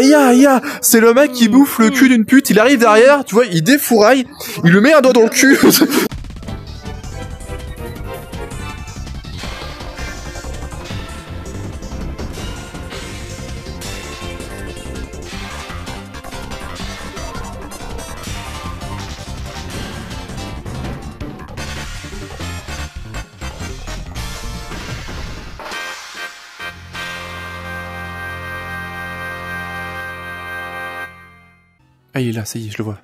ya, ya, ya. C'est le mec qui bouffe le cul d'une pute. Il arrive derrière, tu vois, il défouraille, il lui met un doigt dans le cul. Ah, il est là, ça y est, je le vois.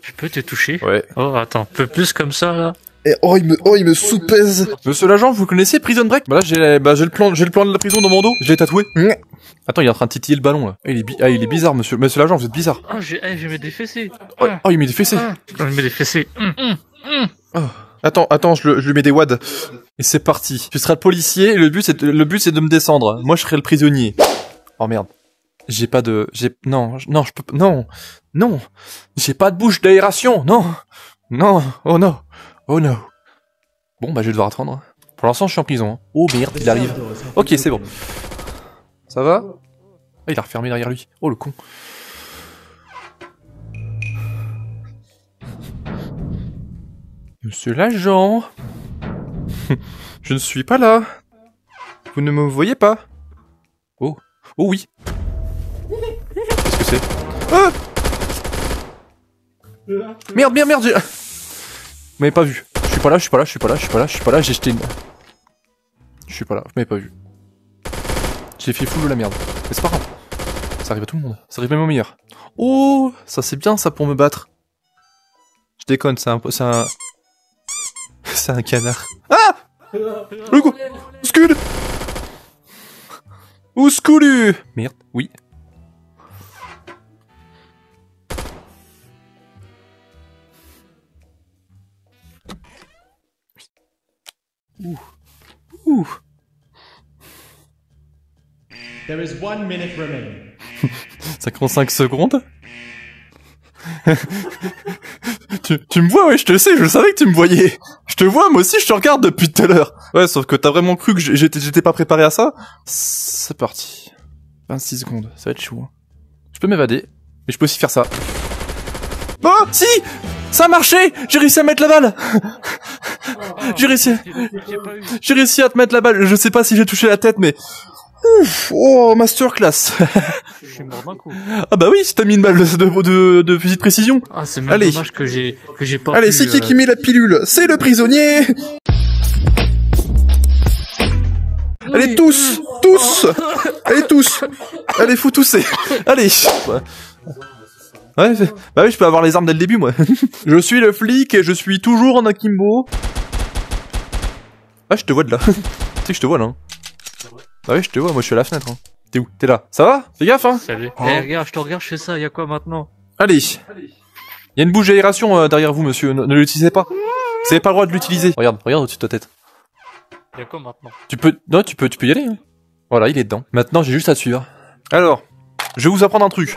Tu peux te toucher Ouais. Oh, attends, un peu plus comme ça, là. Et oh, il me, oh, il me soupèse. Monsieur l'agent, vous connaissez Prison Break? Bah là, j'ai, bah, j'ai le plan, j'ai le plan de la prison dans mon dos. Je l'ai tatoué. Attends, il est en train de titiller le ballon là. Ah, il est, bi- ah, il est bizarre, monsieur. Monsieur l'agent, vous êtes bizarre. Ah, j'ai, eh, j'ai mis des fessées. Oh, oh, il met des fessées. Ah, je mets des fessées. Hum, hum. Attends, attends, je, le- je lui mets des wads. Et c'est parti. Tu seras le policier. Et le but, c'est, de- le but, c'est de me descendre. Moi, je serai le prisonnier. Oh merde. J'ai pas de, j'ai, non, non, je peux, pas- non, non. J'ai pas de bouche d'aération. Non, non. Oh non, oh no. Bon, bah, je vais devoir attendre. Pour l'instant, je suis en prison. hein. Oh merde, il arrive. Ok, c'est bon. Ça va? Ah, il a refermé derrière lui. Oh le con. Monsieur l'agent. Je ne suis pas là. Vous ne me voyez pas. Oh. Oh oui. Ah Merde, merde, merde. Vous m'avez pas vu. Je suis pas là, je suis pas là, je suis pas là, je suis pas là, je suis pas là, j'ai jeté une... Je suis pas là, vous m'avez pas vu. J'ai fait full de la merde. Mais c'est pas grave. Ça arrive à tout le monde. Ça arrive même au meilleur. Oh, ça c'est bien ça pour me battre. Je déconne, c'est un... C'est un... C'est un canard. Ah Le coup Scud Où Merde, oui. Ouh. Ouh. There is one minute remaining. 55 secondes? Tu, tu me vois, ouais, je te sais, je savais que tu me voyais. Je te vois, moi aussi, je te regarde depuis tout à l'heure. Ouais, sauf que t'as vraiment cru que j'étais j'étais pas préparé à ça. C'est parti. 26 secondes, ça va être chou. hein. Je peux m'évader, mais je peux aussi faire ça. Oh, si Ça a marché J'ai réussi à mettre la balle J'ai réussi, J'ai réussi à te mettre la balle. Je sais pas si j'ai touché la tête, mais... Ouf, oh, masterclass Je suis mort d'un coup. Ah bah oui, si t'as mis une balle de, de, fusil de précision. Ah, c'est même Allez. dommage que j'ai, que j'ai pas Allez, c'est qui euh, qui met la pilule C'est le prisonnier Allez tous Tous Allez tous Allez, faut tousser Allez Ouais, bah oui, je peux avoir les armes dès le début, moi. je suis le flic et je suis toujours en akimbo. Ah, je te vois de là. tu sais que je te vois là. hein. Ah oui, je te vois, moi je suis à la fenêtre. Hein. T'es où? T'es là Ça va? Fais gaffe, hein Salut. Eh, regarde, je te regarde, je fais ça, y a quoi maintenant? Allez. Il y a une bouche d'aération euh, derrière vous, monsieur. Ne, ne l'utilisez pas. Vous avez pas le droit de l'utiliser. Regarde, regarde au-dessus de ta tête. Y a quoi maintenant? Tu peux, non, tu peux, tu peux y aller. hein. Voilà, il est dedans. Maintenant, j'ai juste à te suivre. Alors, je vais vous apprendre un truc.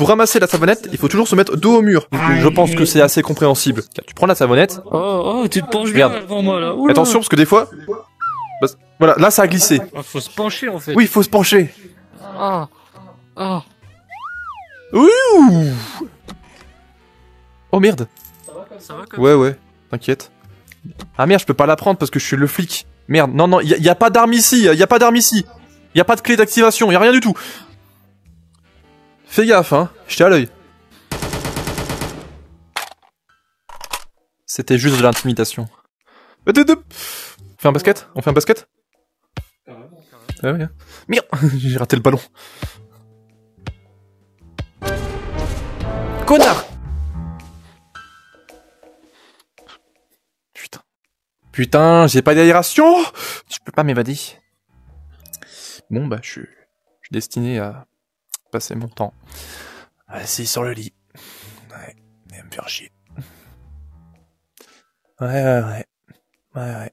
Pour ramasser la savonnette, il faut toujours se mettre dos au mur. Je pense que c'est assez compréhensible. Car tu prends la savonnette. Oh, oh, tu te penches bien devant moi là. Oula. Attention, parce que des fois, bah, voilà, là, ça a glissé. Ah, faut se pencher en fait. Oui, il faut se pencher. Ah. Ah. Ouh. Oh merde. Ça va comme Ouais, ouais, t'inquiète. Ah merde, je peux pas la prendre parce que je suis le flic. Merde, non, non, y a, y a pas d'arme ici, y a pas d'arme ici. Y a pas de clé d'activation, y a rien du tout. Fais gaffe, hein, j'étais à l'œil. C'était juste de l'intimidation. Euh, On fait un basket? On fait un basket? Ouais. Merde, j'ai raté le ballon. Connard Putain. Putain, j'ai pas d'aération Je peux pas m'évader. Bon, bah, je suis, je suis destiné à passer mon temps assis sur le lit. Ouais, et me faire chier. Ouais, ouais, ouais. Ouais, ouais.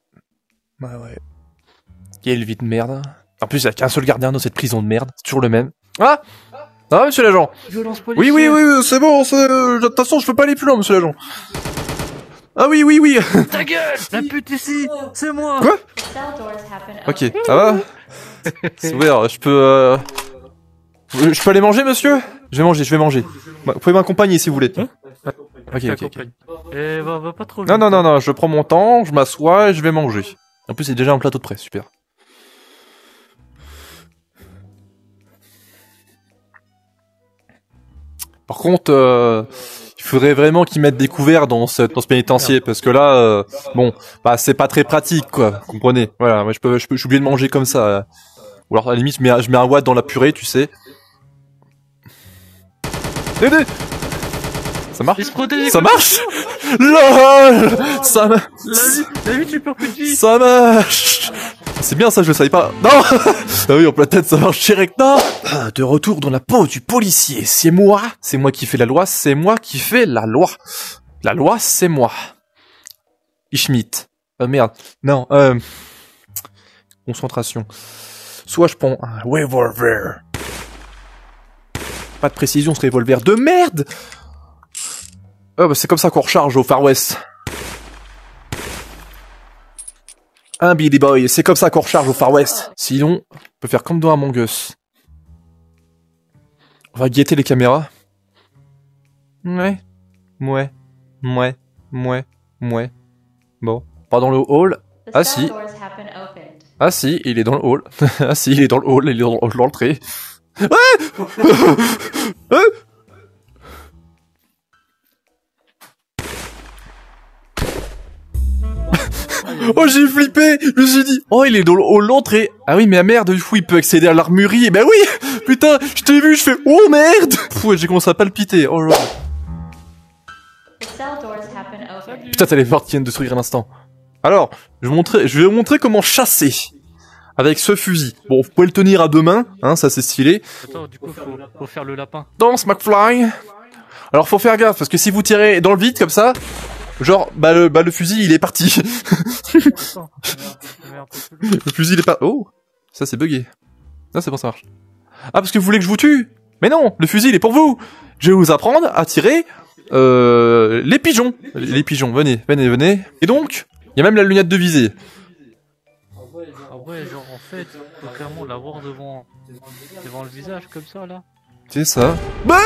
Ouais, ouais. Quelle vie de merde. En plus, il y a qu'un seul gardien dans cette prison de merde. C'est toujours le même. Ah Ah, monsieur l'agent Violence oui, policière. oui, oui, oui, c'est bon, c'est... euh, de toute façon, je peux pas aller plus loin, monsieur l'agent. Ah oui, oui, oui. Ta gueule La pute ici C'est moi Quoi? Ok, ça va? C'est ouvert, je peux... Euh... Je peux aller manger, monsieur? Je vais manger, je vais manger. Bah, Vous pouvez m'accompagner si vous voulez. Hein? Ok, Je ok, ok. Eh, va, va pas trop. Non, non, non, non, je prends mon temps, je m'assois et je vais manger. En plus, c'est déjà un plateau de près, super. Par contre, euh, il faudrait vraiment qu'ils mettent des couverts dans ce, dans ce pénitencier, parce que là, euh, bon, bah c'est pas très pratique, quoi. Comprenez? Voilà, moi je peux, je peux, je suis obligé de manger comme ça. Ou alors à la limite, je mets, je mets un watt dans la purée, tu sais. Aidez Ça marche. Ça marche LOL Ça marche La vie, tu perds plus de vie. ça marche C'est bien ça, je le savais pas. Non Ah oui, en pleine tête, ça marche direct. Non De retour dans la peau du policier, c'est moi. C'est moi qui fais la loi, c'est moi qui fais la loi. La loi, c'est moi. Ishmit. Euh, merde. Non, euh... Concentration. Soit je prends un revolver. Pas de précision, ce revolver de merde bah c'est comme ça qu'on recharge au Far West. Un Billy Boy, c'est comme ça qu'on recharge au Far West. Sinon, on peut faire comme dans Among Us. On va guetter les caméras. Ouais. Ouais. Ouais. Ouais. Ouais. Bon. Pas dans le hall. Ah, si. Ah si, il est dans le hall. ah si, il est dans le hall, il est dans, dans l'entrée. Ah Oh j'ai flippé Je me suis dit, oh il est dans l'entrée Ah oui mais merde, il peut accéder à l'armurerie Eh ben oui Putain, je t'ai vu, je fais, oh merde Pfff, j'ai commencé à palpiter, oh là. Putain, t'as les portes qui viennent de s'ouvrir à l'instant. Alors, je vais vous montrer comment chasser avec ce fusil. Bon, vous pouvez le tenir à deux mains, hein, ça c'est stylé. Attends, du coup, faut, faut faire le lapin. Danse McFly. Alors faut faire gaffe parce que si vous tirez dans le vide comme ça, genre bah le, bah, le fusil il est parti. Le fusil il est pas. Oh, ça c'est bugué. Ah c'est bon ça marche. Ah parce que vous voulez que je vous tue? Mais non, le fusil il est pour vous. Je vais vous apprendre à tirer euh, les pigeons. Les pigeons, venez, venez, venez. Et donc, il y a même la lunette de visée. Ah ouais, genre en fait, faut clairement l'avoir devant, devant le visage comme ça là. C'est ça. Bah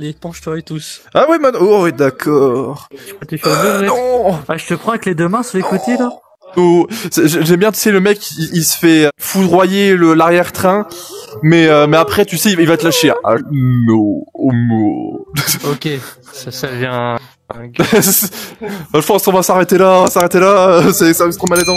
Allez, penche-toi et tous. Ah ouais, man. Oh, ouais, d'accord. Euh, mec. non. Ah, je te prends avec les deux mains sur les côtés là. Oh, j'aime bien, tu sais, le mec, il, il se fait foudroyer le l'arrière-train, mais euh, mais après, tu sais, il, il va te lâcher. Ah, no, oh, no. Ok, ça, ça vient. Je pense qu'on va s'arrêter là, s'arrêter là. C'est ça, c'est trop malaisant.